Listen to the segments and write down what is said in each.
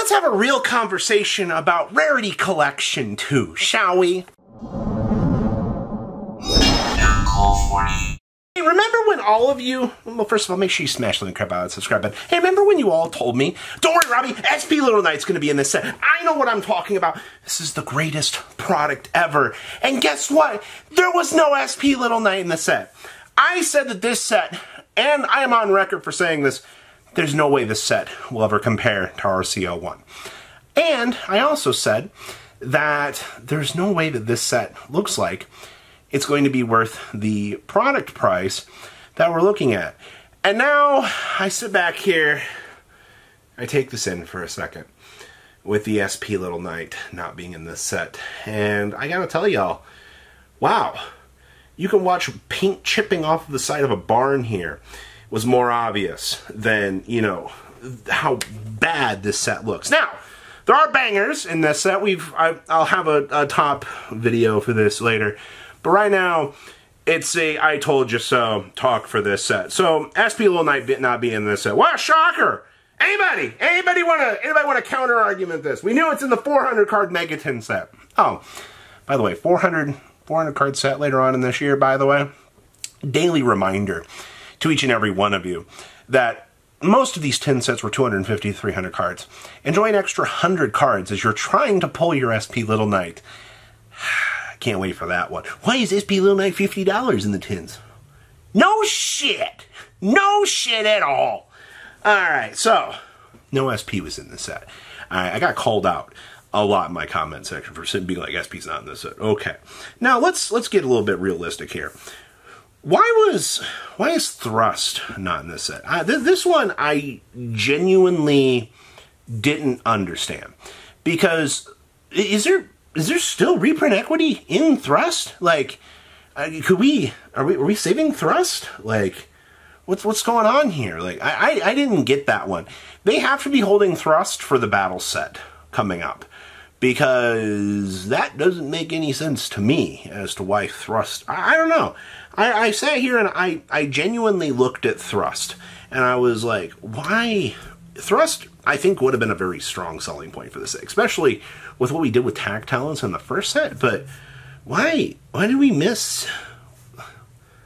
Let's have a real conversation about Rarity Collection 2, shall we? Hey, remember when all of you, well, first of all, make sure you smash the crap out of subscribe button. Hey, remember when you all told me, don't worry, Robbie, SP Little Knight's gonna be in this set. I know what I'm talking about. This is the greatest product ever. And guess what? There was no SP Little Knight in the set. I said that this set, and I am on record for saying this, there's no way this set will ever compare to RCO1. And I also said that there's no way that this set looks like it's going to be worth the product price that we're looking at. And now I sit back here, I take this in for a second with the SP Little Knight not being in this set. And I gotta tell y'all, wow, you can watch paint chipping off the side of a barn here was more obvious than, you know, how bad this set looks. Now, there are bangers in this set. We've I, will have a, a top video for this later. But right now, it's a I told you so talk for this set. So SP Little Knight not being in this set. What a shocker! Anybody, anybody want to anybody want to counter argument this? We knew it's in the 400 card Megaton set. Oh, by the way, 400 400 card set later on in this year. By the way, daily reminder to each and every one of you that most of these tin sets were 250 300 cards. Enjoy an extra 100 cards as you're trying to pull your SP Little Knight. Can't wait for that one. Why is SP Little Knight $50 in the tins? No shit! No shit at all! Alright, so, no SP was in the set. I got called out a lot in my comment section for being like SP's not in this set. Okay. Now let's let's get a little bit realistic here. Why was why is Thrust not in this set? Uh, th this one I genuinely didn't understand because is there is there still reprint equity in Thrust? Like, uh, could we are we are we saving Thrust? Like, what's what's going on here? Like, I, I I didn't get that one. They have to be holding Thrust for the battle set coming up because that doesn't make any sense to me as to why Thrust. I, I don't know. I, I sat here and I I genuinely looked at Thrust and I was like, why Thrust, I think, would have been a very strong selling point for this, especially with what we did with tag talents in the first set. But why? Why did we miss?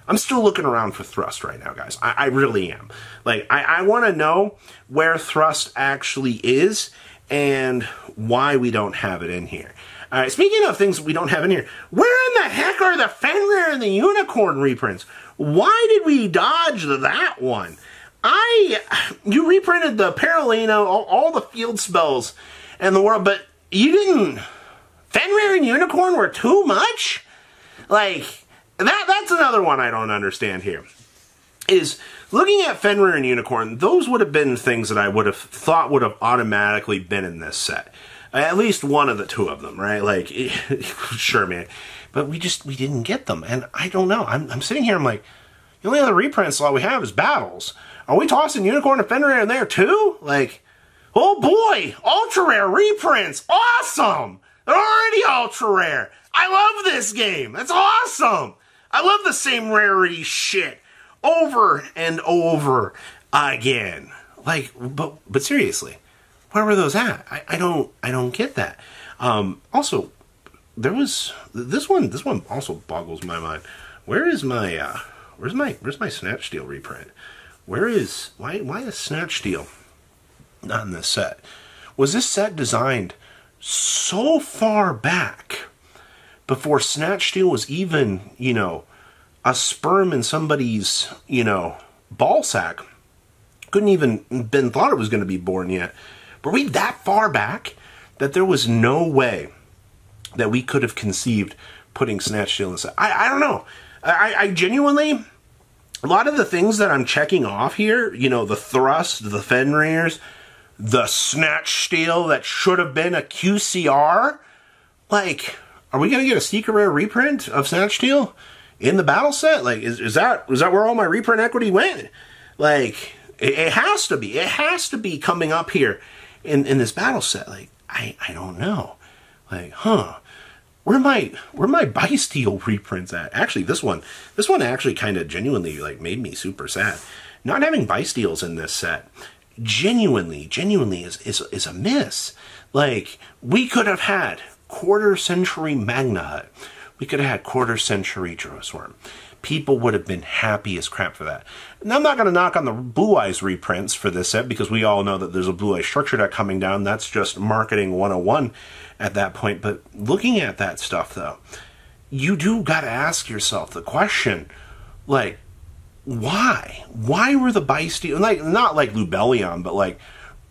I'm still looking around for Thrust right now, guys. I, I really am. Like, I, I want to know where Thrust actually is and why we don't have it in here. All right, speaking of things we don't have in here, where in the heck are the Fenrir and the Unicorn reprints? Why did we dodge that one? I you reprinted the Paralino, all, all the field spells in the world, but you didn't. Fenrir and Unicorn were too much. Like that. That's another one I don't understand here. Is looking at Fenrir and Unicorn, those would have been things that I would have thought would have automatically been in this set. At least one of the two of them, right? Like, sure, man. But we just, we didn't get them. And I don't know. I'm, I'm sitting here, I'm like, the only other reprint slot we have is Battles. Are we tossing Unicorn and Fenrir in there too? Like, oh boy, ultra rare reprints, awesome! They're already ultra rare. I love this game. That's awesome. I love the same rarity shit over and over again. Like, but but seriously, where were those at? I, I don't I don't get that. Um, also, there was this one. This one also boggles my mind. Where is my uh, where's my where's my Snatch Steal reprint? Where is why why is Snatch Steal not in this set? Was this set designed so far back before Snatch Steal was even, you know, a sperm in somebody's, you know, ball sack? Couldn't even been thought it was going to be born yet. Were we that far back that there was no way that we could have conceived putting Snatch Steal in the? I, I don't know. I, I genuinely a lot of the things that I'm checking off here, you know, the thrust, the Fenrirs, the snatch steal that should have been a QCR, like, are we gonna get a secret rare reprint of snatch steal in the battle set? Like, is, is that is that where all my reprint equity went? Like, it, it has to be. It has to be coming up here in in this battle set. Like, I I don't know. Like, huh? where my where my Bystial reprints at? Actually, this one this one actually kind of genuinely like made me super sad. Not having Bystials in this set genuinely, genuinely is, is, is a miss. Like, we could have had quarter century Magna We could have had quarter century Druiswurm. People would have been happy as crap for that. Now, I'm not going to knock on the Blue Eyes reprints for this set because we all know that there's a Blue Eyes structure deck coming down. That's just marketing 101 at that point. But looking at that stuff, though, you do got to ask yourself the question, like, why? Why were the Bystial, like, not like Lubellion, but like,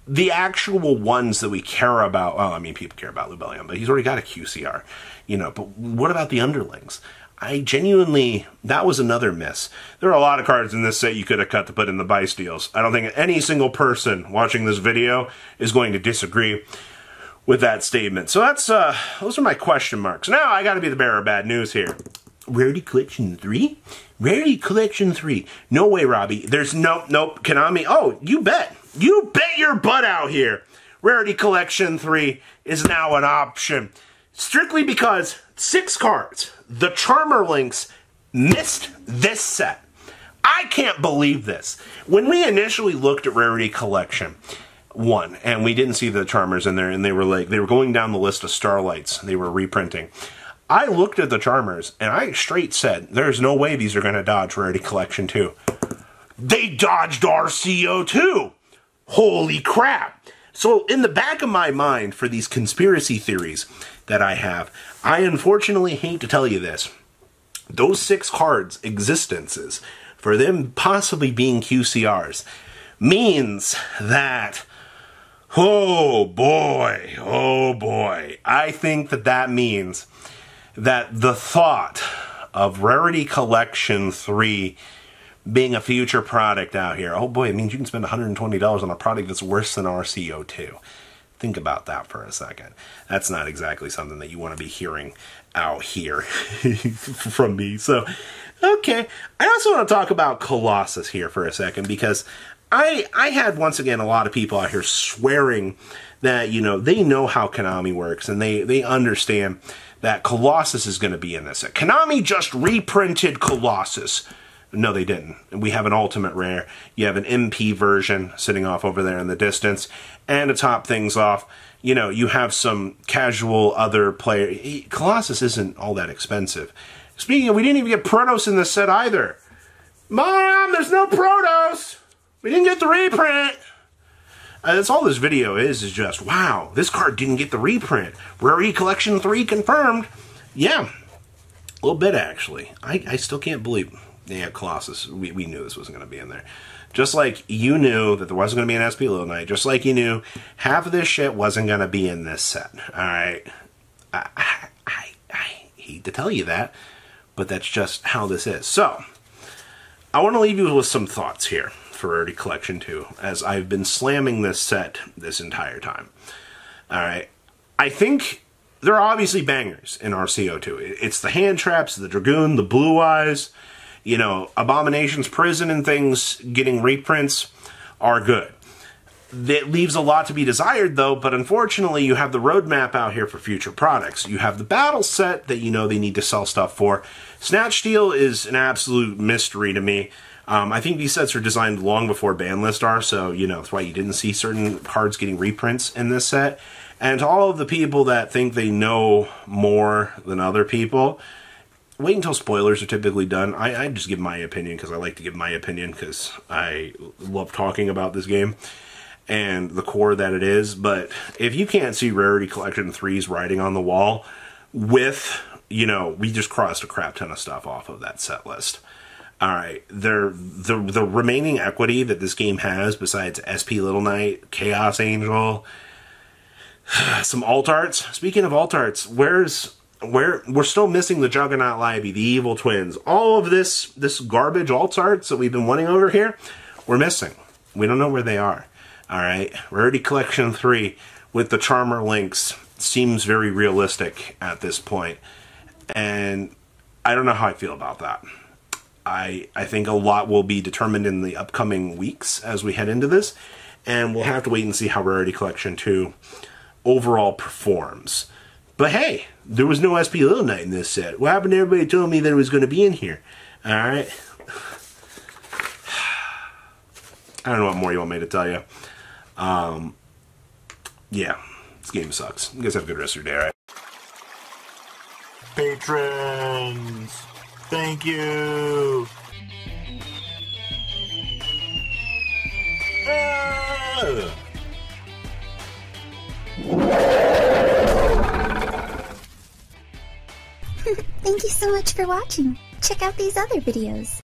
the actual ones that we care about, well, I mean, people care about Lubellion, but he's already got a QCR, you know, but what about the underlings? I genuinely, that was another miss. There are a lot of cards in this set you could have cut to put in the Bystials. I don't think any single person watching this video is going to disagree with that statement. So that's, uh, those are my question marks. Now I gotta be the bearer of bad news here. Rarity Collection 3? Rarity Collection 3. No way, Robbie. There's no, nope, Konami. Oh, you bet. You bet your butt out here. Rarity Collection 3 is now an option. Strictly because six cards, the Charmer Links, missed this set. I can't believe this. When we initially looked at Rarity Collection 1, and we didn't see the Charmers in there, and they were like, they were going down the list of Starlights they were reprinting. I looked at the Charmers, and I straight said, there's no way these are going to dodge Rarity Collection 2. They dodged RCO 2! Holy crap! So, in the back of my mind, for these conspiracy theories that I have, I unfortunately hate to tell you this. Those six cards' existences, for them possibly being QCRs, means that, oh boy, oh boy, I think that that means that the thought of Rarity Collection 3 being a future product out here. Oh boy, it means you can spend $120 on a product that's worse than RCO2. Think about that for a second. That's not exactly something that you want to be hearing out here from me. So, okay. I also want to talk about Colossus here for a second because I I had once again a lot of people out here swearing that you know they know how Konami works and they they understand that Colossus is going to be in this. Konami just reprinted Colossus no, they didn't. We have an ultimate rare. You have an MP version sitting off over there in the distance. And to top things off, you know, you have some casual other player. Colossus isn't all that expensive. Speaking of, we didn't even get Protos in this set either. Mom, there's no Protos! We didn't get the reprint! Uh, that's all this video is, is just, wow, this card didn't get the reprint. Rarity Collection 3 confirmed. Yeah, a little bit actually. I, I still can't believe yeah, Colossus, we, we knew this wasn't going to be in there. Just like you knew that there wasn't going to be an SP Little Knight, just like you knew half of this shit wasn't going to be in this set. Alright? I, I, I, I hate to tell you that, but that's just how this is. So, I want to leave you with some thoughts here for Rarity Collection 2, as I've been slamming this set this entire time. Alright? I think there are obviously bangers in RCO2. It's the hand traps, the Dragoon, the blue eyes, you know, Abomination's Prison and things getting reprints are good. That leaves a lot to be desired, though, but unfortunately, you have the roadmap out here for future products. You have the battle set that you know they need to sell stuff for. Snatch Steal is an absolute mystery to me. Um, I think these sets are designed long before Banlist are, so, you know, that's why you didn't see certain cards getting reprints in this set. And to all of the people that think they know more than other people, wait until spoilers are typically done. I, I just give my opinion because I like to give my opinion because I love talking about this game and the core that it is. But if you can't see Rarity Collection 3's writing on the wall with, you know, we just crossed a crap ton of stuff off of that set list. All right, there the the remaining equity that this game has besides SP Little Knight, Chaos Angel, some alt arts. Speaking of alt arts, where's we're we're still missing the Juggernaut Liebe, the Evil Twins. All of this this garbage alt arts that we've been wanting over here, we're missing. We don't know where they are. All right, Rarity Collection Three with the Charmer links seems very realistic at this point, and I don't know how I feel about that. I I think a lot will be determined in the upcoming weeks as we head into this, and we'll have to wait and see how Rarity Collection Two overall performs. But hey, there was no SP Little Knight in this set. What happened to everybody telling me that it was going to be in here? Alright. I don't know what more you want me to tell you. Um, yeah, this game sucks. You guys have a good rest of your day, all right? Patrons, thank you. Thank you so much for watching. Check out these other videos.